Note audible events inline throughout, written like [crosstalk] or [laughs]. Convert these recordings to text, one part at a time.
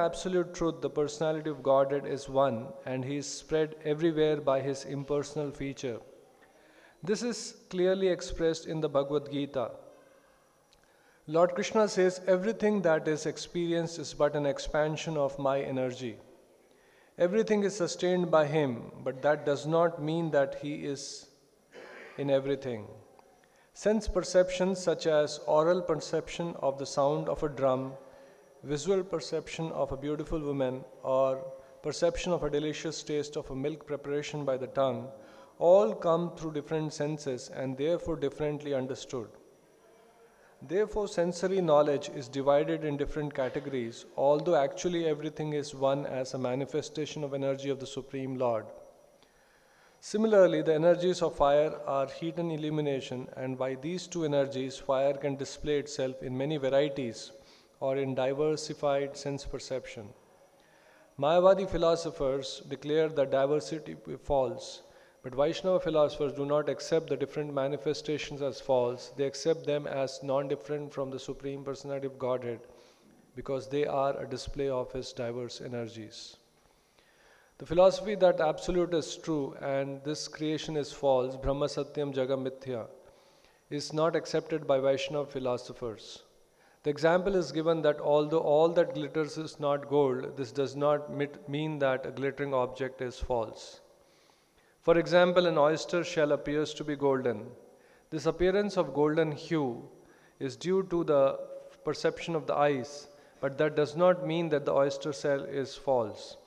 Absolute Truth, the personality of Godhead, is one and He is spread everywhere by His impersonal feature. This is clearly expressed in the Bhagavad Gita. Lord Krishna says, Everything that is experienced is but an expansion of my energy. Everything is sustained by Him, but that does not mean that He is in everything. Sense perceptions, such as oral perception of the sound of a drum, visual perception of a beautiful woman, or perception of a delicious taste of a milk preparation by the tongue, all come through different senses and therefore differently understood. Therefore, sensory knowledge is divided in different categories, although actually everything is one as a manifestation of energy of the Supreme Lord. Similarly, the energies of fire are heat and illumination, and by these two energies, fire can display itself in many varieties or in diversified sense perception. Mayavadi philosophers declare that diversity is false, but Vaishnava philosophers do not accept the different manifestations as false, they accept them as non different from the Supreme Personality of Godhead because they are a display of His diverse energies. The philosophy that absolute is true and this creation is false, Brahma Satyam Jagamithya, is not accepted by Vaishnava philosophers. The example is given that although all that glitters is not gold, this does not mean that a glittering object is false. For example, an oyster shell appears to be golden. This appearance of golden hue is due to the perception of the eyes, but that does not mean that the oyster shell is false.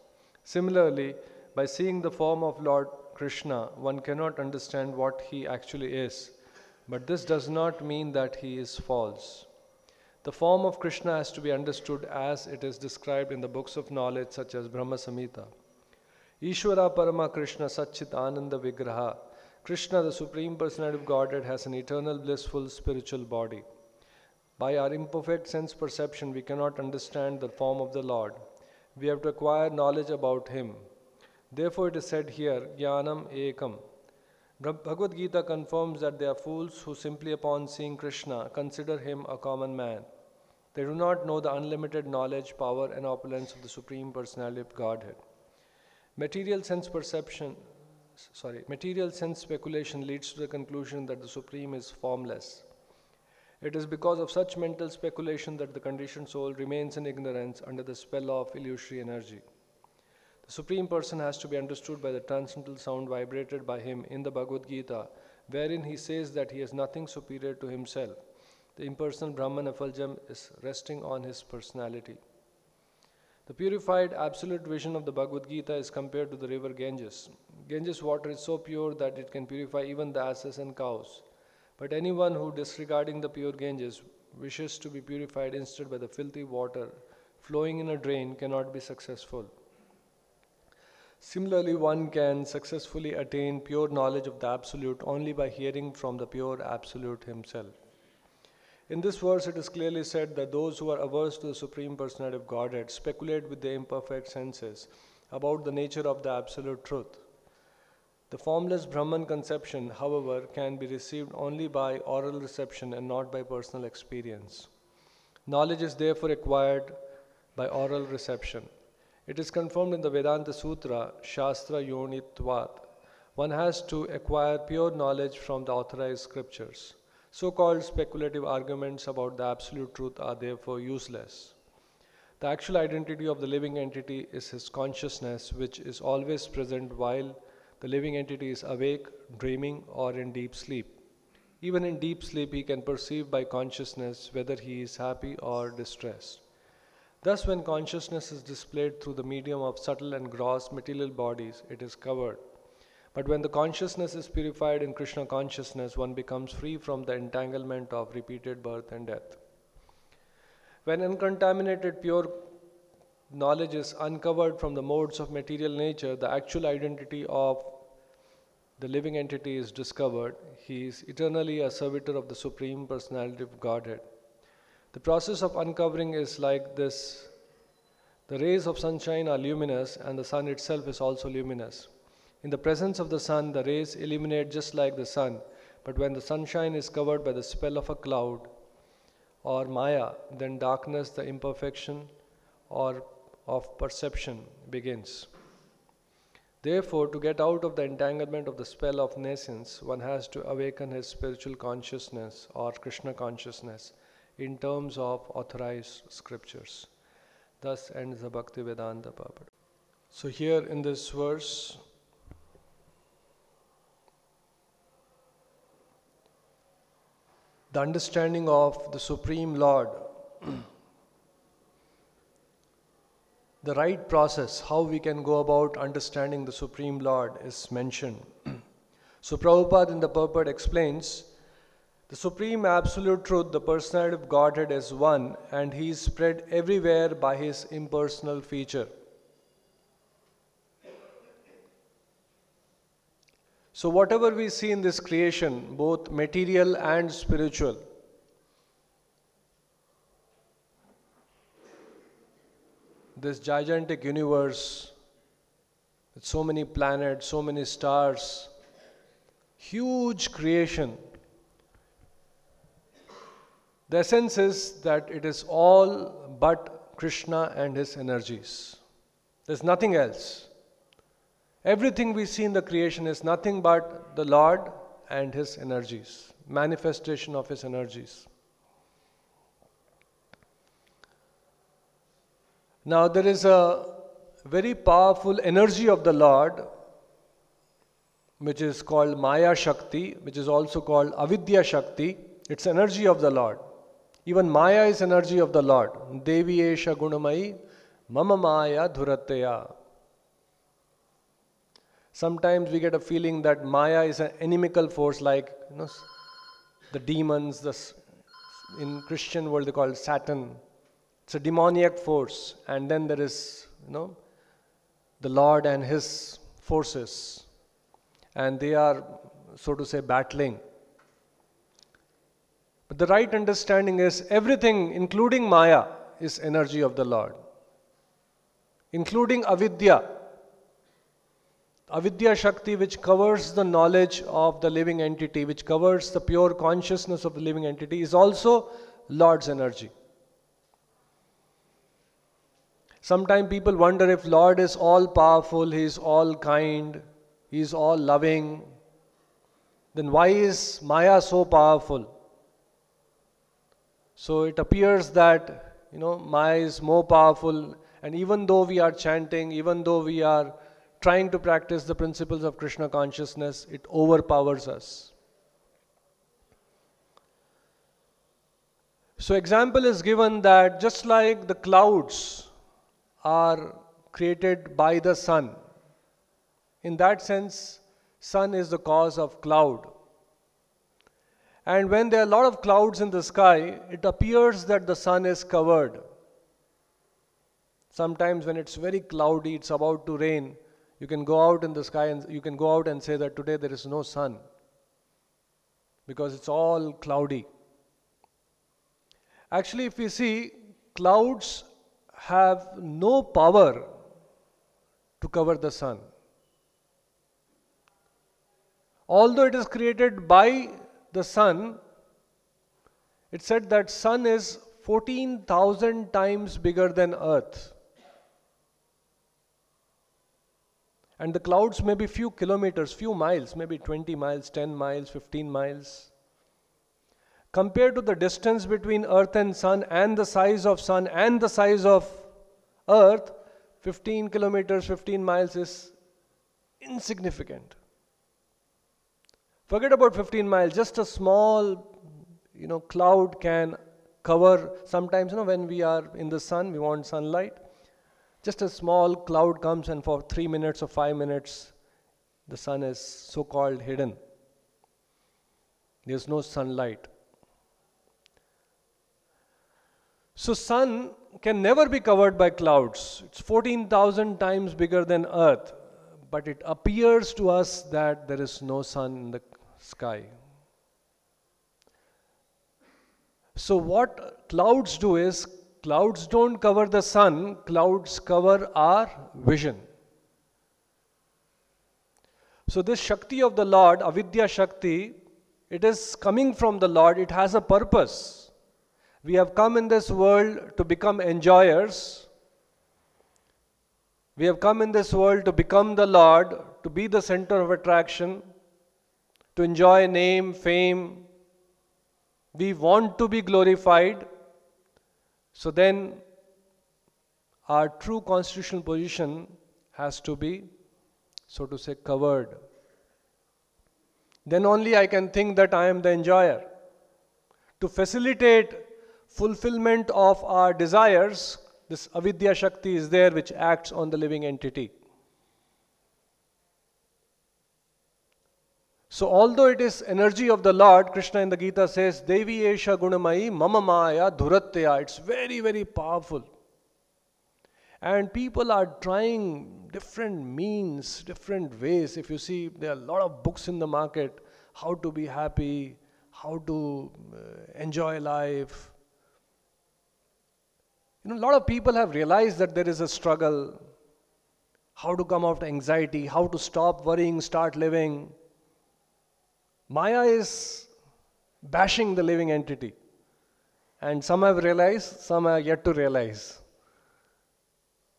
Similarly, by seeing the form of Lord Krishna, one cannot understand what he actually is, but this does not mean that he is false. The form of Krishna has to be understood as it is described in the books of knowledge such as Brahma Samhita. Ishvara Parama Krishna Satchit Ananda Vigraha. Krishna, the Supreme Personality of Godhead, has an eternal blissful spiritual body. By our imperfect sense perception, we cannot understand the form of the Lord. We have to acquire knowledge about Him. Therefore, it is said here, Jnanam Ekam. Bhagavad Gita confirms that they are fools who simply upon seeing Krishna consider him a common man. They do not know the unlimited knowledge, power, and opulence of the Supreme Personality of Godhead. Material sense perception, sorry, material sense speculation leads to the conclusion that the Supreme is formless. It is because of such mental speculation that the conditioned soul remains in ignorance under the spell of illusory energy. The Supreme Person has to be understood by the transcendental sound vibrated by him in the Bhagavad Gita, wherein he says that he has nothing superior to himself. The impersonal Brahman Effulgence is resting on his personality. The purified absolute vision of the Bhagavad Gita is compared to the river Ganges. Ganges water is so pure that it can purify even the asses and cows. But anyone who, disregarding the pure Ganges, wishes to be purified instead by the filthy water flowing in a drain cannot be successful. Similarly, one can successfully attain pure knowledge of the Absolute only by hearing from the pure Absolute Himself. In this verse, it is clearly said that those who are averse to the Supreme Personality of Godhead speculate with their imperfect senses about the nature of the Absolute Truth. The formless Brahman conception, however, can be received only by oral reception and not by personal experience. Knowledge is therefore acquired by oral reception. It is confirmed in the Vedanta Sutra, Shastra Yonitvat. One has to acquire pure knowledge from the authorized scriptures. So called speculative arguments about the absolute truth are therefore useless. The actual identity of the living entity is his consciousness, which is always present while the living entity is awake, dreaming, or in deep sleep. Even in deep sleep, he can perceive by consciousness whether he is happy or distressed. Thus, when consciousness is displayed through the medium of subtle and gross material bodies, it is covered but when the consciousness is purified in Krishna consciousness, one becomes free from the entanglement of repeated birth and death. When uncontaminated pure knowledge is uncovered from the modes of material nature, the actual identity of the living entity is discovered. He is eternally a servitor of the Supreme Personality of Godhead. The process of uncovering is like this the rays of sunshine are luminous, and the sun itself is also luminous. In the presence of the sun, the rays illuminate just like the sun, but when the sunshine is covered by the spell of a cloud or Maya, then darkness, the imperfection or of perception begins. Therefore, to get out of the entanglement of the spell of nescience, one has to awaken his spiritual consciousness or Krishna consciousness in terms of authorized scriptures. Thus ends the Bhaktivedanta Purport. So, here in this verse, the understanding of the Supreme Lord [clears throat] the right process, how we can go about understanding the Supreme Lord, is mentioned. [clears throat] so, Prabhupada in the purport explains the Supreme Absolute Truth, the personality of Godhead, is one and He is spread everywhere by His impersonal feature. So, whatever we see in this creation, both material and spiritual, this gigantic universe with so many planets, so many stars, huge creation. The essence is that it is all but Krishna and his energies. There's nothing else. Everything we see in the creation is nothing but the Lord and his energies, manifestation of his energies. Now, there is a very powerful energy of the Lord, which is called Maya Shakti, which is also called Avidya Shakti. It's energy of the Lord. Even Maya is energy of the Lord. Devi Esha Gunamai Mama Maya Dhuratya. Sometimes we get a feeling that Maya is an inimical force, like you know, the demons. The, in Christian world, they call it Satan. It's a demoniac force, and then there is, you know, the Lord and His forces, and they are, so to say, battling. But the right understanding is everything, including Maya, is energy of the Lord, including Avidya. Avidya Shakti, which covers the knowledge of the living entity, which covers the pure consciousness of the living entity, is also Lord's energy. Sometimes people wonder if Lord is all powerful, He is all kind, He is all loving. Then why is Maya so powerful? So it appears that you know Maya is more powerful, and even though we are chanting, even though we are trying to practice the principles of Krishna consciousness, it overpowers us. So example is given that just like the clouds are created by the sun. In that sense, sun is the cause of cloud. And when there are a lot of clouds in the sky, it appears that the sun is covered. Sometimes when it's very cloudy, it's about to rain, you can go out in the sky and you can go out and say that today there is no sun because it's all cloudy. Actually, if we see, clouds have no power to cover the sun. Although it is created by the sun, it said that sun is 14,000 times bigger than earth. And the clouds may be few kilometers, few miles, maybe 20 miles, 10 miles, 15 miles. Compared to the distance between earth and sun and the size of sun and the size of earth 15 kilometers 15 miles is insignificant. Forget about 15 miles just a small you know cloud can cover. Sometimes you know when we are in the sun we want sunlight just a small cloud comes and for 3 minutes or 5 minutes the sun is so called hidden there's no sunlight So sun can never be covered by clouds. It's 14,000 times bigger than earth. But it appears to us that there is no sun in the sky. So what clouds do is clouds don't cover the sun, clouds cover our vision. So this Shakti of the Lord, Avidya Shakti, it is coming from the Lord, it has a purpose. We have come in this world to become enjoyers, We have come in this world to become the Lord, to be the center of attraction, to enjoy name, fame. We want to be glorified. So then, our true constitutional position has to be, so to say, covered. Then only I can think that I am the enjoyer. To facilitate fulfillment of our desires, this avidya shakti is there which acts on the living entity. So, although it is energy of the Lord, Krishna in the Gita says, Devi Esha Gunamai Mama Maya Dhuratya. It's very, very powerful. And people are trying different means, different ways. If you see, there are a lot of books in the market how to be happy, how to uh, enjoy life, you know, a lot of people have realized that there is a struggle, how to come out of anxiety, how to stop worrying, start living. Maya is bashing the living entity. And some have realized, some are yet to realize.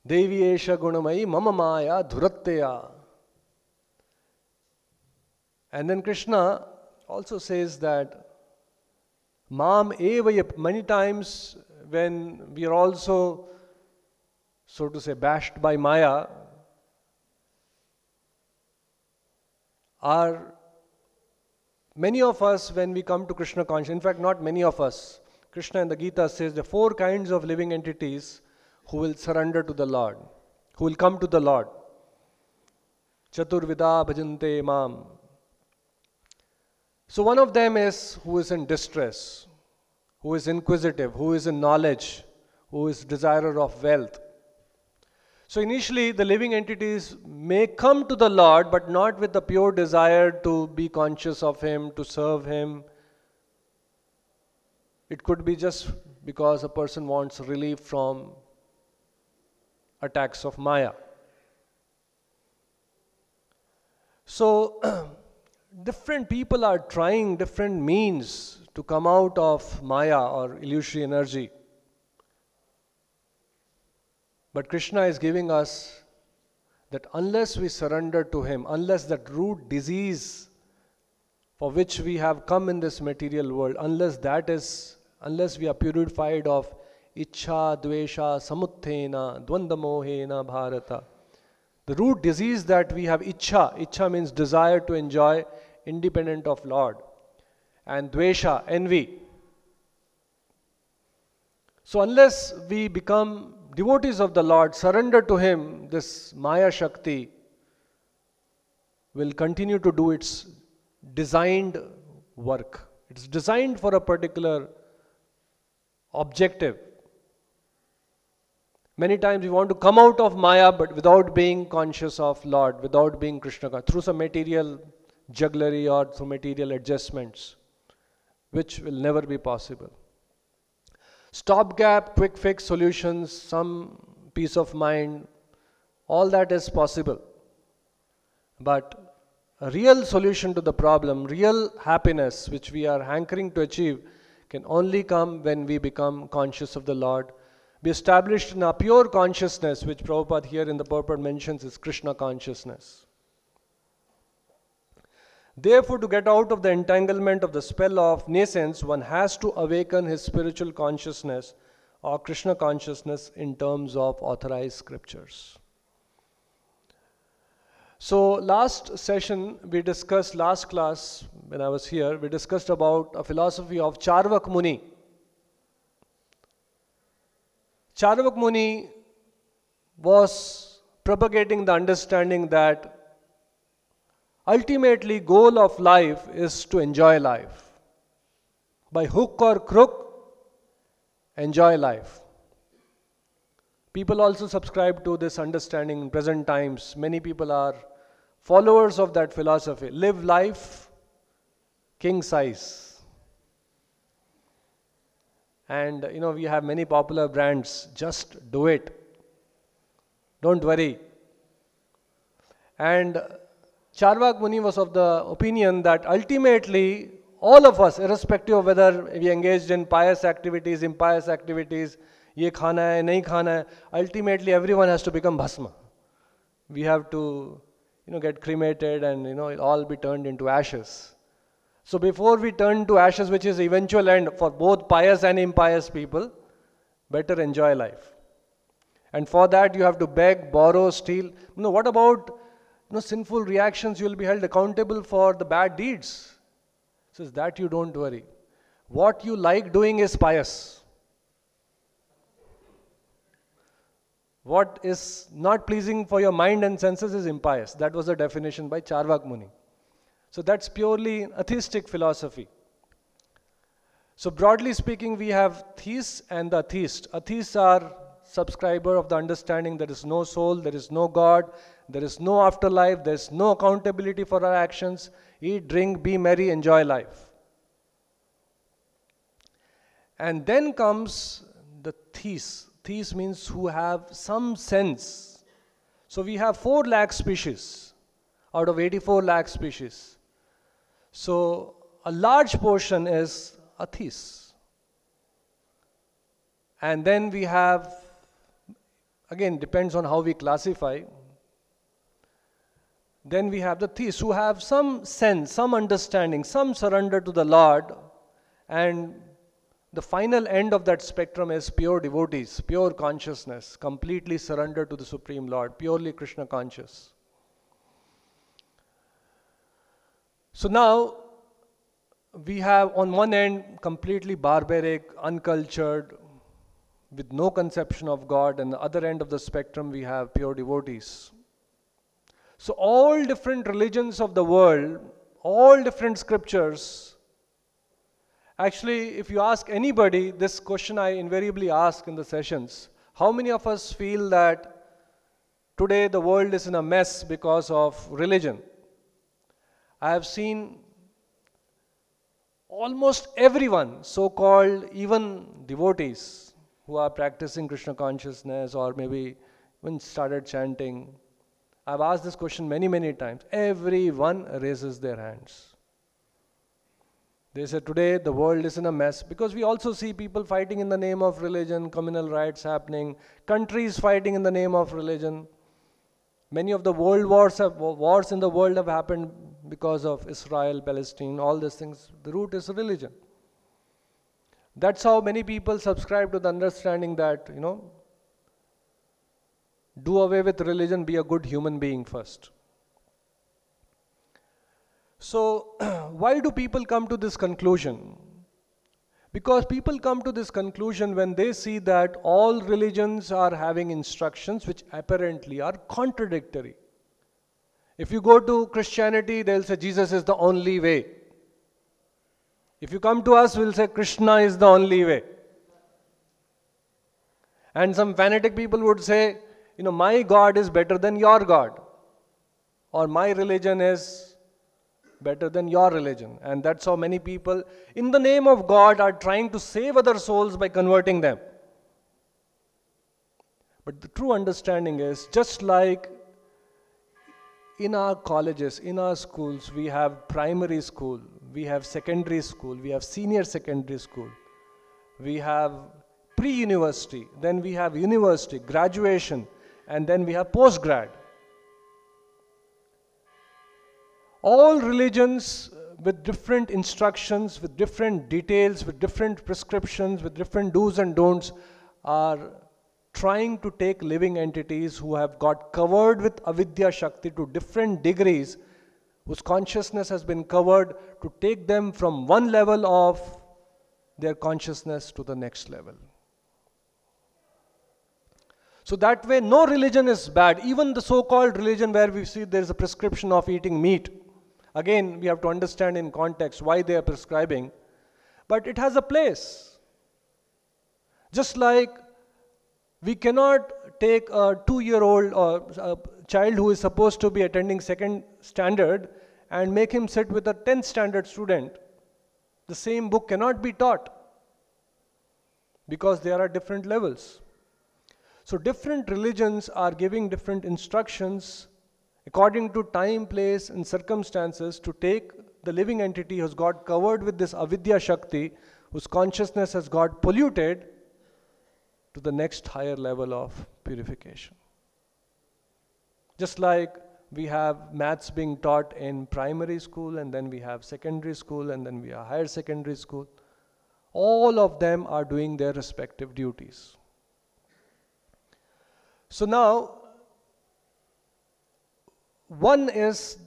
Devi Esha Gunamai Mama Maya Dhuratteya. And then Krishna also says that Mam Eva, many times when we are also, so to say, bashed by Maya, are many of us, when we come to Krishna consciousness, in fact, not many of us, Krishna in the Gita says the four kinds of living entities who will surrender to the Lord, who will come to the Lord. Chaturvida bhajante mam. So one of them is who is in distress, who is inquisitive, who is in knowledge, who is desirer of wealth. So initially, the living entities may come to the Lord, but not with the pure desire to be conscious of Him, to serve Him. It could be just because a person wants relief from attacks of Maya. So, [clears throat] different people are trying different means to come out of Maya or illusory energy. But Krishna is giving us that unless we surrender to Him, unless that root disease for which we have come in this material world, unless that is, unless we are purified of ichha, dvesha, samutthena, dvandvamohena, bharata. The root disease that we have ichha, ichha means desire to enjoy independent of Lord and dvesha, envy. So, unless we become devotees of the Lord, surrender to Him, this Maya Shakti will continue to do its designed work. It's designed for a particular objective. Many times we want to come out of Maya but without being conscious of Lord, without being Krishna, through some material jugglery or through material adjustments which will never be possible. Stopgap, quick fix solutions, some peace of mind, all that is possible. But a real solution to the problem, real happiness which we are hankering to achieve, can only come when we become conscious of the Lord. Be established in a pure consciousness, which Prabhupada here in the purport mentions is Krishna consciousness. Therefore, to get out of the entanglement of the spell of nescience, one has to awaken his spiritual consciousness or Krishna consciousness in terms of authorized scriptures. So, last session we discussed, last class when I was here, we discussed about a philosophy of Charvak Muni. Charvak Muni was propagating the understanding that ultimately goal of life is to enjoy life. By hook or crook enjoy life. People also subscribe to this understanding in present times. Many people are followers of that philosophy. Live life king size. And you know we have many popular brands. Just do it. Don't worry. And Charvak Muni was of the opinion that ultimately all of us, irrespective of whether we engaged in pious activities, impious activities, ye khana hai, nahi khana hai, ultimately everyone has to become bhasma. we have to, you know, get cremated and, you know, all be turned into ashes. So before we turn to ashes, which is eventual end for both pious and impious people, better enjoy life. And for that, you have to beg, borrow, steal. You know, what about know, sinful reactions? You will be held accountable for the bad deeds. Says that you don't worry. What you like doing is pious. What is not pleasing for your mind and senses is impious. That was the definition by Charvak Muni. So that's purely atheistic philosophy. So broadly speaking, we have theists and the atheists. Atheists are subscriber of the understanding there is no soul, there is no God, there is no afterlife, there is no accountability for our actions. Eat, drink, be merry, enjoy life. And then comes the theists. Theists means who have some sense. So we have 4 lakh species out of 84 lakh species. So a large portion is atheists. And then we have, again, depends on how we classify. Then we have the theists who have some sense, some understanding, some surrender to the Lord, and the final end of that spectrum is pure devotees, pure consciousness, completely surrendered to the Supreme Lord, purely Krishna conscious. So now we have on one end completely barbaric, uncultured, with no conception of God, and the other end of the spectrum we have pure devotees. So all different religions of the world, all different scriptures Actually, if you ask anybody, this question I invariably ask in the sessions how many of us feel that today the world is in a mess because of religion? I have seen almost everyone, so called even devotees who are practicing Krishna consciousness or maybe even started chanting. I've asked this question many, many times. Everyone raises their hands. They said today the world is in a mess because we also see people fighting in the name of religion, communal riots happening, countries fighting in the name of religion. Many of the world wars have, wars in the world have happened because of Israel, Palestine, all these things. The root is religion. That's how many people subscribe to the understanding that, you know, do away with religion, be a good human being first. So, [clears throat] why do people come to this conclusion? Because people come to this conclusion when they see that all religions are having instructions which apparently are contradictory. If you go to Christianity, they'll say Jesus is the only way. If you come to us, we'll say Krishna is the only way. And some fanatic people would say, you know, my God is better than your God. Or my religion is better than your religion. And that's how many people, in the name of God, are trying to save other souls by converting them. But the true understanding is just like in our colleges, in our schools, we have primary school, we have secondary school, we have senior secondary school, we have pre university, then we have university, graduation, and then we have post grad. all religions uh, with different instructions, with different details, with different prescriptions, with different do's and don'ts, are trying to take living entities who have got covered with avidya shakti to different degrees, whose consciousness has been covered, to take them from one level of their consciousness to the next level. So that way, no religion is bad. Even the so called religion where we see there is a prescription of eating meat Again, we have to understand in context why they are prescribing, but it has a place. Just like we cannot take a two year old or a child who is supposed to be attending second standard and make him sit with a 10th standard student. The same book cannot be taught because there are different levels. So, different religions are giving different instructions according to time, place, and circumstances to take the living entity who's got covered with this avidya shakti, whose consciousness has got polluted, to the next higher level of purification. Just like we have maths being taught in primary school, and then we have secondary school, and then we have higher secondary school. All of them are doing their respective duties. So now, one is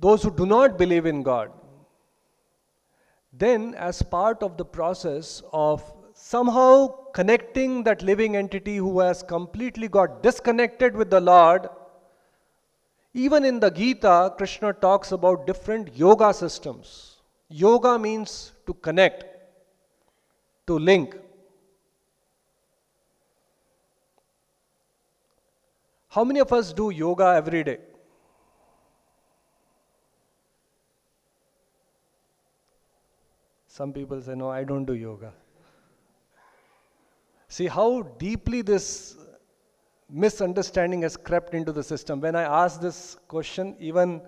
those who do not believe in God. Then, as part of the process of somehow connecting that living entity who has completely got disconnected with the Lord, even in the Gita, Krishna talks about different yoga systems. Yoga means to connect, to link. How many of us do yoga every day? Some people say, No, I don't do yoga. See how deeply this misunderstanding has crept into the system. When I ask this question, even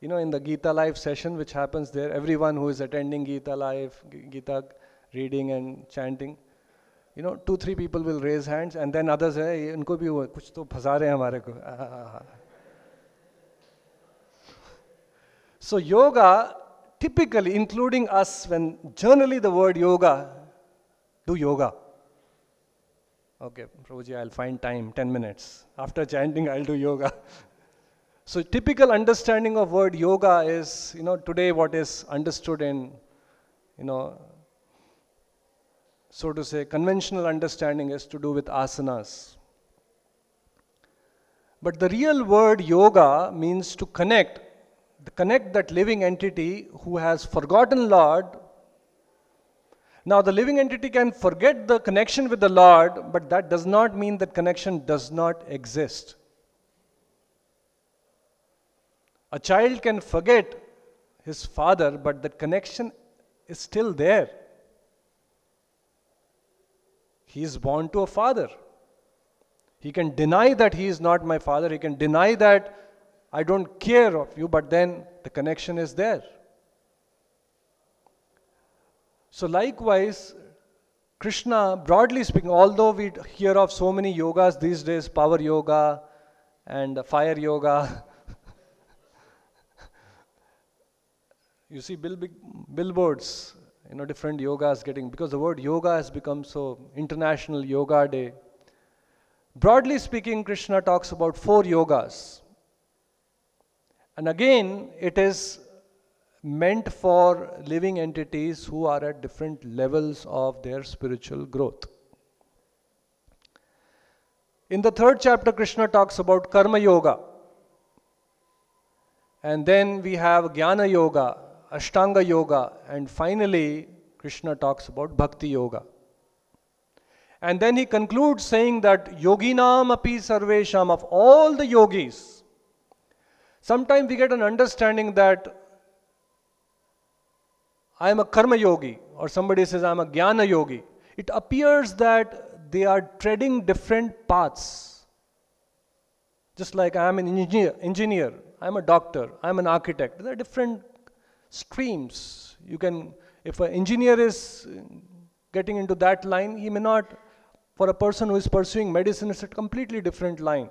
you know, in the Gita Live session, which happens there, everyone who is attending Gita Live, Gita reading and chanting, you know, two, three people will raise hands, and then others say, इनको भी हुआ कुछ तो फंसा रहे हैं हमारे को So yoga typically, including us, when generally the word yoga, do yoga. Okay, Prabhuji, I'll find time, 10 minutes. After chanting, I'll do yoga. so typical understanding of word yoga is, you know, today what is understood in, you know, so to say, conventional understanding is to do with asanas. But the real word yoga means to connect connect that living entity who has forgotten Lord. Now, the living entity can forget the connection with the Lord, but that does not mean that connection does not exist. A child can forget his father, but that connection is still there. He is born to a father. He can deny that he is not my father. He can deny that I don't care of you, but then the connection is there. So, likewise, Krishna, broadly speaking, although we hear of so many yogas these days power yoga and fire yoga, [laughs] you see bill, billboards, you know, different yogas getting, because the word yoga has become so international yoga day. Broadly speaking, Krishna talks about four yogas. And again, it is meant for living entities who are at different levels of their spiritual growth. In the third chapter, Krishna talks about Karma Yoga. And then we have Jnana Yoga, Ashtanga Yoga, and finally, Krishna talks about Bhakti Yoga. And then he concludes saying that Yoginam api sarvesham, of all the yogis, Sometimes we get an understanding that I am a karma yogi, or somebody says I am a jnana yogi. It appears that they are treading different paths. Just like I am an engineer, engineer, I am a doctor, I am an architect. There are different streams. You can, if an engineer is getting into that line, he may not. For a person who is pursuing medicine, it's a completely different line.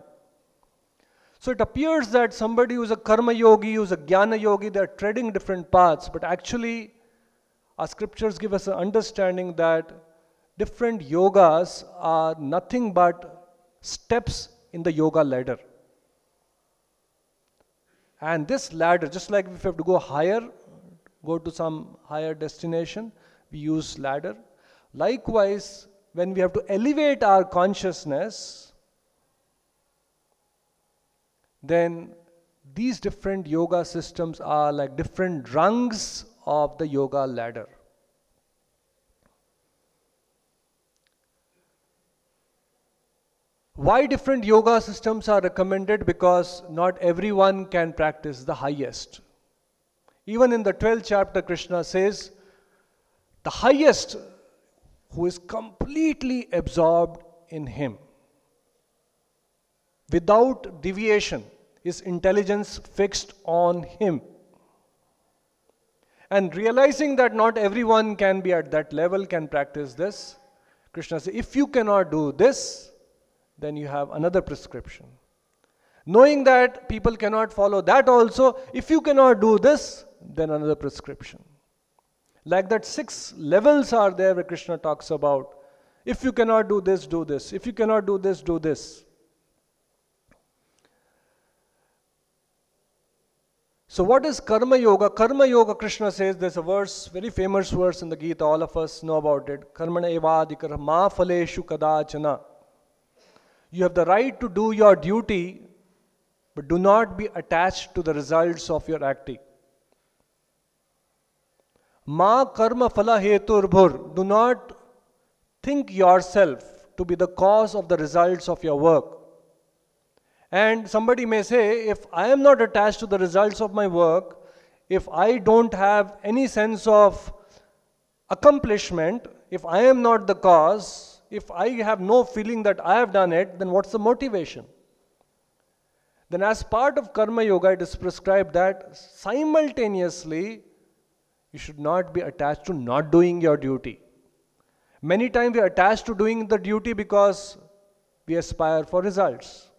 So it appears that somebody who's a karma yogi, who's a jnana yogi, they're treading different paths, but actually, our scriptures give us an understanding that different yogas are nothing but steps in the yoga ladder. And this ladder, just like if we have to go higher, go to some higher destination, we use ladder. Likewise, when we have to elevate our consciousness, then these different yoga systems are like different rungs of the yoga ladder. Why different yoga systems are recommended? Because not everyone can practice the highest. Even in the 12th chapter, Krishna says, the highest who is completely absorbed in Him without deviation, his intelligence fixed on him. And realizing that not everyone can be at that level, can practice this, Krishna says, if you cannot do this, then you have another prescription. Knowing that people cannot follow that also, if you cannot do this, then another prescription. Like that, six levels are there where Krishna talks about. If you cannot do this, do this. If you cannot do this, do this. So, what is Karma Yoga? Karma Yoga, Krishna says, there's a verse, very famous verse in the Gita, all of us know about it. Karmana evadikara ma faleshu kadachana. You have the right to do your duty, but do not be attached to the results of your acting. Ma karma phala heturbhur. Do not think yourself to be the cause of the results of your work. And somebody may say, if I am not attached to the results of my work, if I don't have any sense of accomplishment, if I am not the cause, if I have no feeling that I have done it, then what's the motivation? Then, as part of Karma Yoga, it is prescribed that simultaneously you should not be attached to not doing your duty. Many times we are attached to doing the duty because we aspire for results.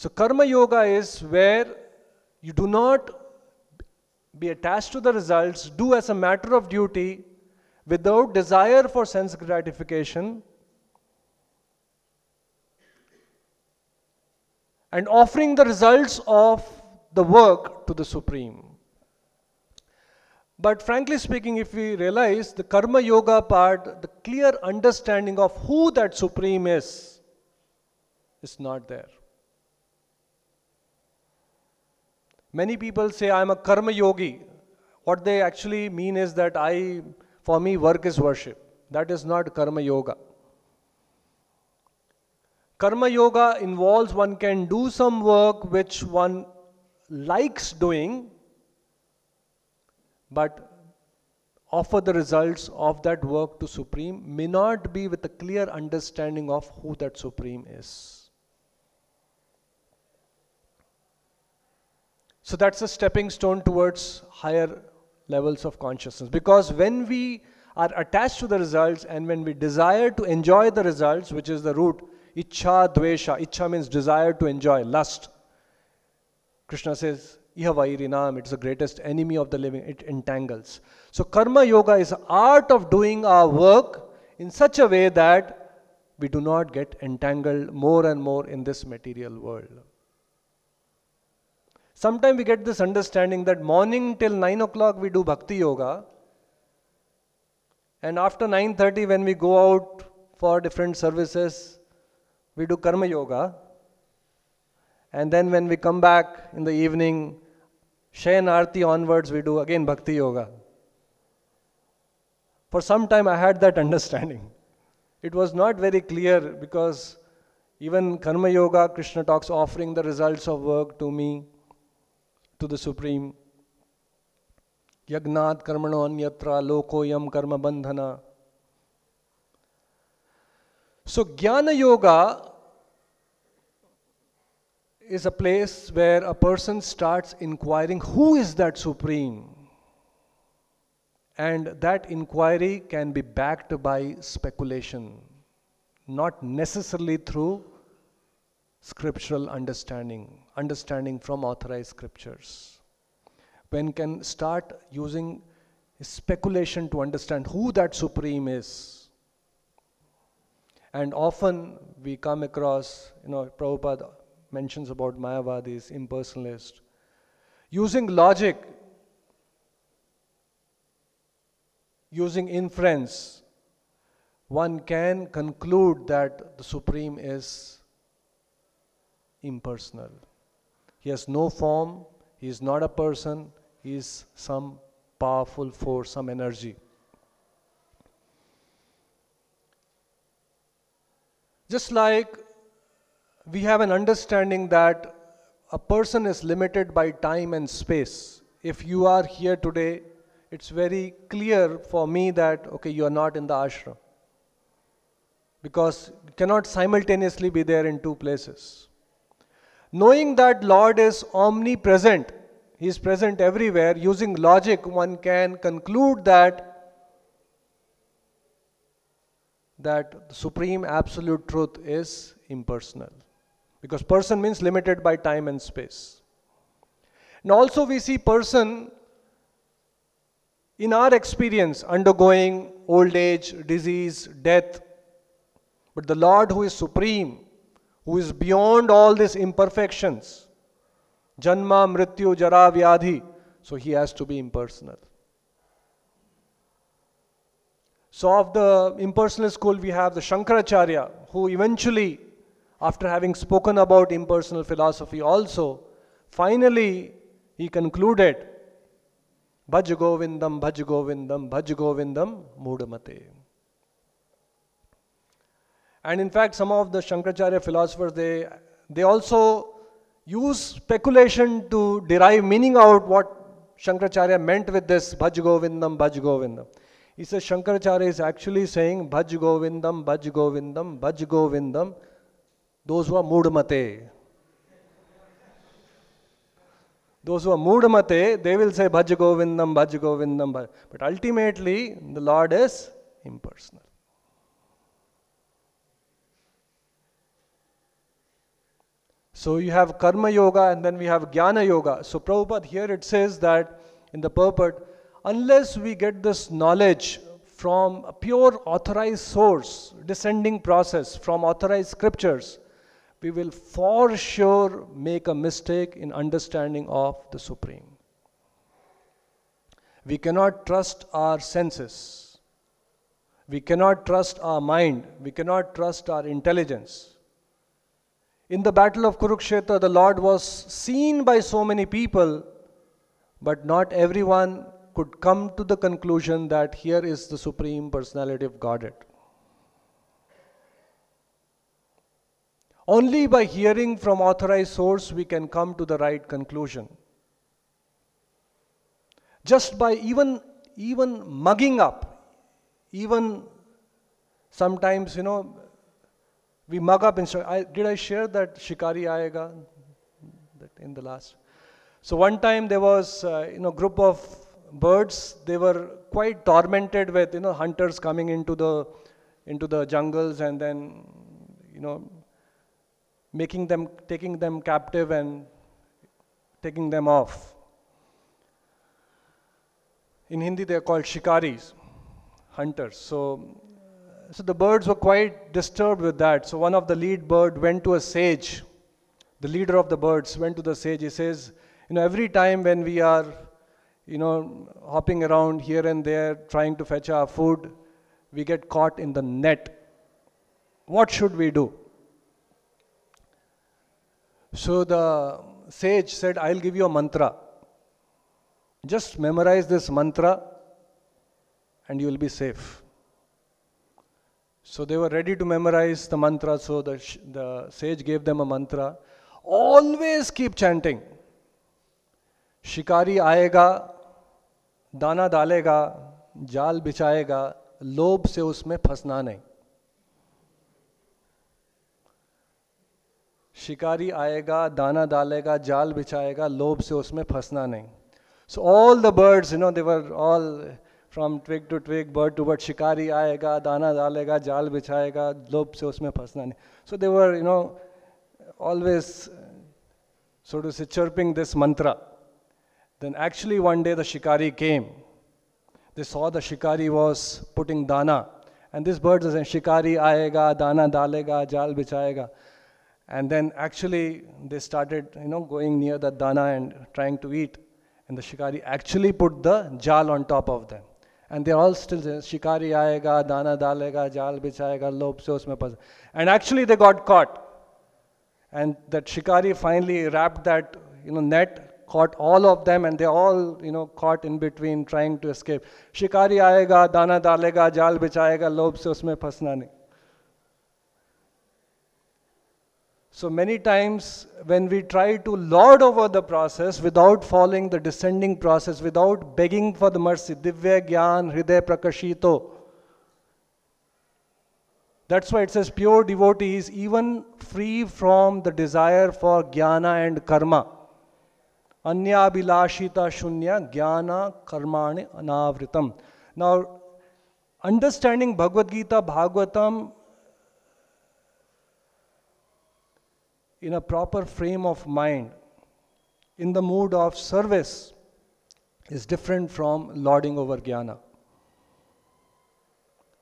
So, Karma Yoga is where you do not be attached to the results, do as a matter of duty without desire for sense gratification, and offering the results of the work to the Supreme. But frankly speaking, if we realize the Karma Yoga part, the clear understanding of who that Supreme is, is not there. Many people say I'm a karma yogi. What they actually mean is that I, for me, work is worship. That is not karma yoga. Karma yoga involves one can do some work which one likes doing, but offer the results of that work to Supreme may not be with a clear understanding of who that Supreme is. So that's a stepping stone towards higher levels of consciousness. Because when we are attached to the results and when we desire to enjoy the results, which is the root, icha dvesha, icha means desire to enjoy, lust. Krishna says, Ihavairinam, it's the greatest enemy of the living, it entangles. So karma yoga is art of doing our work in such a way that we do not get entangled more and more in this material world. Sometimes we get this understanding that morning till 9 o'clock we do bhakti yoga. And after 9.30 when we go out for different services, we do karma yoga. And then when we come back in the evening, Shayan onwards, we do again bhakti yoga. For some time I had that [laughs] understanding. It was not very clear because even karma yoga, Krishna talks offering the results of work to me to the Supreme. Yagnat karmano anyatra loko yam karma bandhana. So, Jnana Yoga is a place where a person starts inquiring who is that Supreme? And that inquiry can be backed by speculation, not necessarily through scriptural understanding understanding from authorized scriptures. When can start using speculation to understand who that supreme is. And often we come across, you know, Prabhupada mentions about Mayavadis, impersonalist. Using logic, using inference, one can conclude that the Supreme is impersonal. He has no form, he is not a person, he is some powerful force, some energy. Just like we have an understanding that a person is limited by time and space. If you are here today, it's very clear for me that, okay, you are not in the ashram. Because you cannot simultaneously be there in two places. Knowing that Lord is omnipresent, He is present everywhere, using logic, one can conclude that that the supreme absolute truth is impersonal. Because person means limited by time and space. And also we see person in our experience undergoing old age, disease, death. But the Lord who is supreme, who is beyond all these imperfections, Janma, Mrityu, Jara, Vyadhi, so he has to be impersonal. So, of the impersonal school, we have the Shankaracharya, who eventually, after having spoken about impersonal philosophy also, finally he concluded Bhaj Govindam, Bhaj Govindam, Bhaj Govindam, Mudamate. And in fact, some of the Shankaracharya philosophers, they, they also use speculation to derive meaning out what Shankaracharya meant with this Bhaj Govindam, Bhaj Govindam. He says Shankaracharya is actually saying Bhaj Govindam, Bhaj Govindam, Bhaj Govindam, those who are Mudamate. Those who are Mudamate, they will say Bhaj Govindam, Bhaj Govindam, but ultimately the Lord is impersonal. So you have Karma Yoga and then we have Jnana Yoga. So Prabhupada here it says that in the purport, unless we get this knowledge from a pure authorized source, descending process from authorized scriptures, we will for sure make a mistake in understanding of the Supreme. We cannot trust our senses. We cannot trust our mind. We cannot trust our intelligence. In the battle of Kurukshetra, the Lord was seen by so many people, but not everyone could come to the conclusion that here is the Supreme Personality of Godhead. Only by hearing from authorized source we can come to the right conclusion. Just by even even mugging up, even sometimes you know we mug up did I share that shikari aayega that in the last. So one time there was uh, you know group of birds. They were quite tormented with you know hunters coming into the into the jungles and then you know making them, taking them captive and taking them off. In Hindi, they are called shikaris, hunters. So, so the birds were quite disturbed with that. So one of the lead bird went to a sage. The leader of the birds went to the sage. He says, you know, every time when we are, you know, hopping around here and there trying to fetch our food, we get caught in the net. What should we do? So the sage said, I'll give you a mantra. Just memorize this mantra and you will be safe. So they were ready to memorize the mantra. So the, the sage gave them a mantra. Always keep chanting. शिकारी आएगा दाना डालेगा जाल बिछाएगा लोभ से उसमें फंसना नहीं शिकारी आएगा दाना डालेगा जाल बिछाएगा लोभ से उसमें फंसना नहीं so all the birds you know they were all from twig to twig bird to bird शिकारी आएगा दाना डालेगा जाल बिछाएगा लोभ से उसमें फंसना नहीं so they were you know always so to say chirping this mantra then actually one day the शिकारी केम दे सॉ द शिकारी वॉज़ पुटिंग दाना एंड दिस बर्ड शिकारी आएगा दाना डालेगा जाल बिछाएगा And then actually they started, you know, going near the dana and trying to eat. And the shikari actually put the jal on top of them. And they all still शिकारी आएगा दाना डालेगा जाल बिछाएगा लोभ से उसमें फंस and actually they got caught and that शिकारी finally wrap that you know net caught all of them and they all you know caught in between trying to escape शिकारी आएगा दाना डालेगा जाल बिछाएगा लोभ से उसमें फंसना नहीं So many times when we try to lord over the process without following the descending process, without begging for the mercy, Divya Gyan Hriday Prakashito. That's why it says pure devotee is even free from the desire for jnana and karma. Anya bilashita shunya jnana karmani anavritam. Now, understanding Bhagavad Gita, Bhagavatam, in a proper frame of mind, in the mood of service, is different from lording over jnana.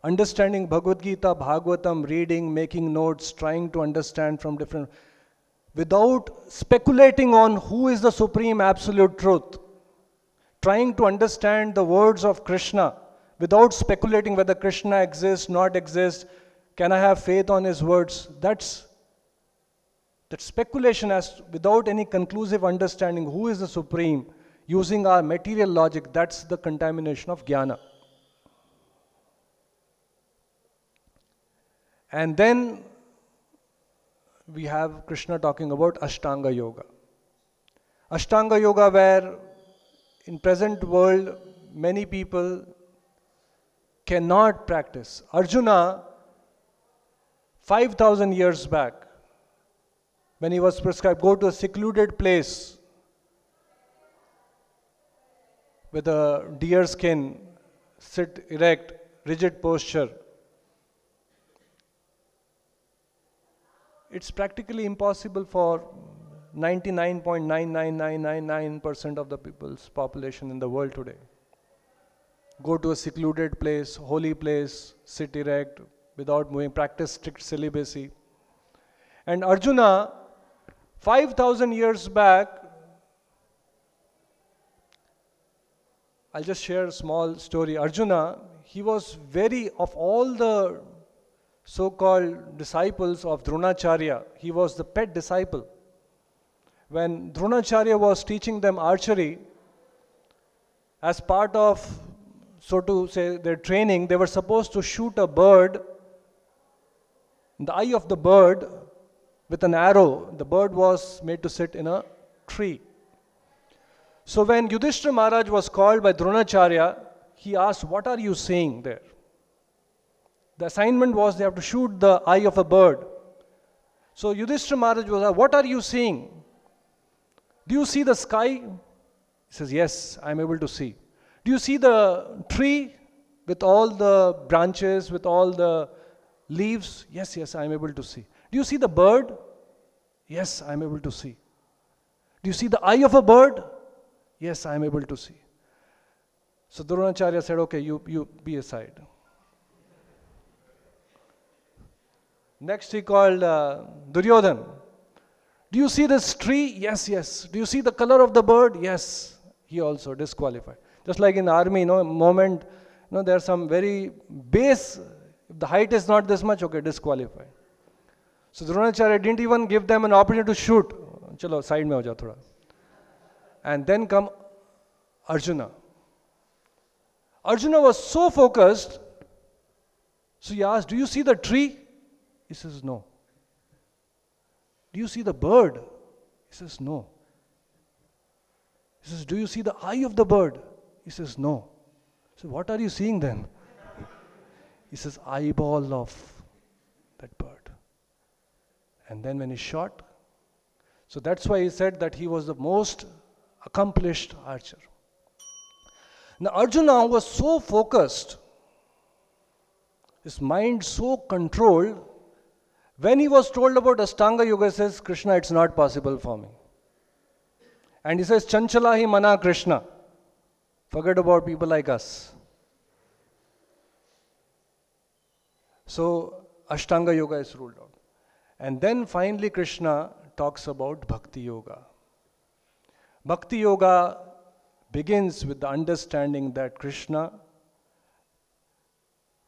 Understanding Bhagavad Gita, Bhagavatam, reading, making notes, trying to understand from different, without speculating on who is the supreme absolute truth, trying to understand the words of Krishna without speculating whether Krishna exists, not exists, can I have faith on his words? That's that speculation as without any conclusive understanding who is the supreme, using our material logic, that's the contamination of jnana. And then we have Krishna talking about Ashtanga Yoga. Ashtanga Yoga, where in present world many people cannot practice. Arjuna 5,000 years back, when he was prescribed, go to a secluded place with a deer skin, sit erect, rigid posture. It's practically impossible for 99.99999% of the people's population in the world today. Go to a secluded place, holy place, sit erect, without moving, practice strict celibacy. And Arjuna, 5,000 years back, I'll just share a small story. Arjuna, he was very, of all the so called disciples of Dronacharya, he was the pet disciple. When Dronacharya was teaching them archery, as part of, so to say, their training, they were supposed to shoot a bird the eye of the bird with an arrow, the bird was made to sit in a tree. So when Yudhishthira Maharaj was called by Dronacharya, he asked, What are you seeing there? The assignment was they have to shoot the eye of a bird. So Yudhishthira Maharaj was asked, What are you seeing? Do you see the sky? He says, Yes, I'm able to see. Do you see the tree with all the branches, with all the Leaves, yes, yes, I'm able to see. Do you see the bird? Yes, I'm able to see. Do you see the eye of a bird? Yes, I'm able to see. So Dronacharya said, Okay, you, you be aside. Next, he called uh, Duryodhan. Do you see this tree? Yes, yes. Do you see the color of the bird? Yes. He also disqualified. Just like in army, you know, moment, you know, there are some very base if the height is not this much, okay, disqualified. So Dronacharya didn't even give them an opportunity to shoot. Chalo, side mein ho thoda. And then come Arjuna. Arjuna was so focused. So he asked, Do you see the tree? He says, No. Do you see the bird? He says, No. He says, Do you see the eye of the bird? He says, No. So what are you seeing then? He says, eyeball of that bird. And then when he shot, so that's why he said that he was the most accomplished archer. Now, Arjuna was so focused, his mind so controlled, when he was told about Ashtanga Yoga, he says, Krishna, it's not possible for me. And he says, Chanchalahi Mana Krishna. Forget about people like us. So Ashtanga Yoga is ruled out. And then finally Krishna talks about Bhakti Yoga. Bhakti Yoga begins with the understanding that Krishna,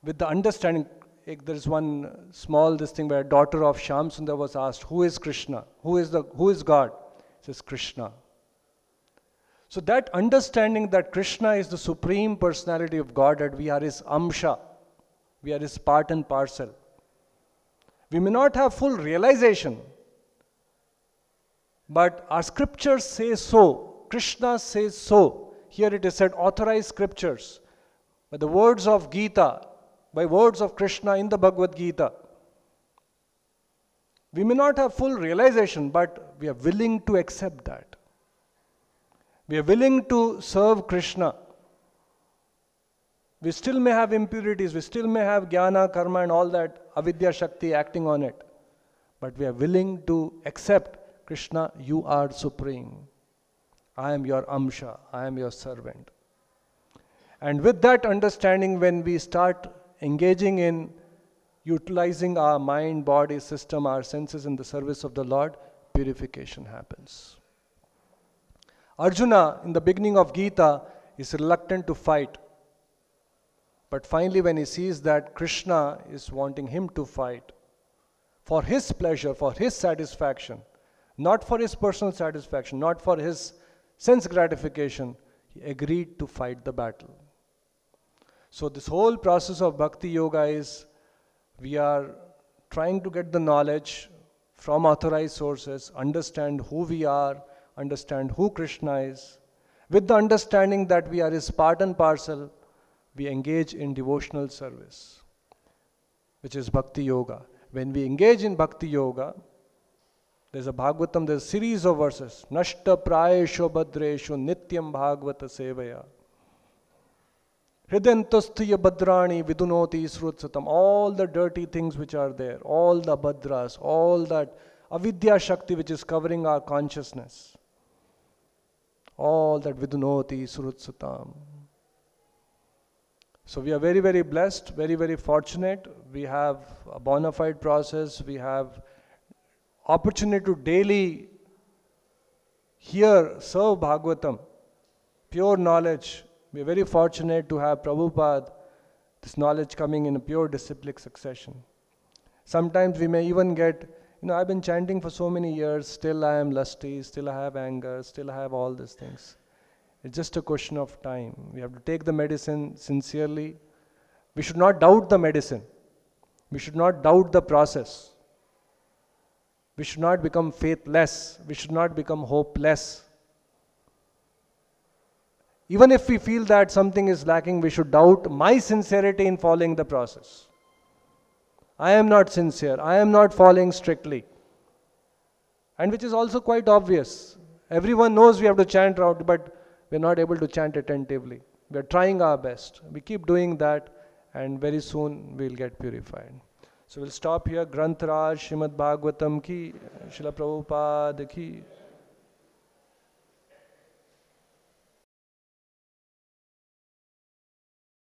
with the understanding, there is one small this thing where a daughter of Shyam Sundar was asked, Who is Krishna? Who is, the, who is God? Says Krishna. So that understanding that Krishna is the supreme personality of God, that we are his Amsha, we are his part and parcel. We may not have full realization, but our scriptures say so. Krishna says so. Here it is said, authorized scriptures by the words of Gita, by words of Krishna in the Bhagavad Gita. We may not have full realization, but we are willing to accept that. We are willing to serve Krishna. We still may have impurities, we still may have jnana, karma, and all that, avidya shakti acting on it. but we are willing to accept Krishna, you are supreme. I am your Amsha, I am your servant. And with that understanding, when we start engaging in utilizing our mind, body, system, our senses in the service of the Lord, purification happens. Arjuna, in the beginning of Gita, is reluctant to fight. But finally, when he sees that Krishna is wanting him to fight for his pleasure, for his satisfaction, not for his personal satisfaction, not for his sense gratification, he agreed to fight the battle. So, this whole process of bhakti yoga is we are trying to get the knowledge from authorized sources, understand who we are, understand who Krishna is. With the understanding that we are his part and parcel, we engage in devotional service, which is bhakti yoga. When we engage in bhakti yoga, there's a Bhagavatam, there's a series of verses. Nashta prayesho badresho nityam bhagavata sevaya. Hridantasthiya badrani vidunoti srutsatam. All the dirty things which are there, all the badras, all that avidya shakti which is covering our consciousness, all that vidunoti srutsatam. So we are very, very blessed, very, very fortunate. We have a bona fide process. We have opportunity to daily hear, serve Bhagavatam, pure knowledge, we are very fortunate to have Prabhupada, this knowledge coming in a pure disciplic succession. Sometimes we may even get, you know, I've been chanting for so many years, still I am lusty, still I have anger, still I have all these things. It's just a question of time. We have to take the medicine sincerely. We should not doubt the medicine. We should not doubt the process. We should not become faithless. We should not become hopeless. Even if we feel that something is lacking, we should doubt my sincerity in following the process. I am not sincere. I am not following strictly. And which is also quite obvious. Everyone knows we have to chant out, but we're not able to chant attentively. We're trying our best. We keep doing that, and very soon we'll get purified. So we'll stop here. Granth Raj, Shrimad Bhagavatam ki, Srila Prabhupada ki.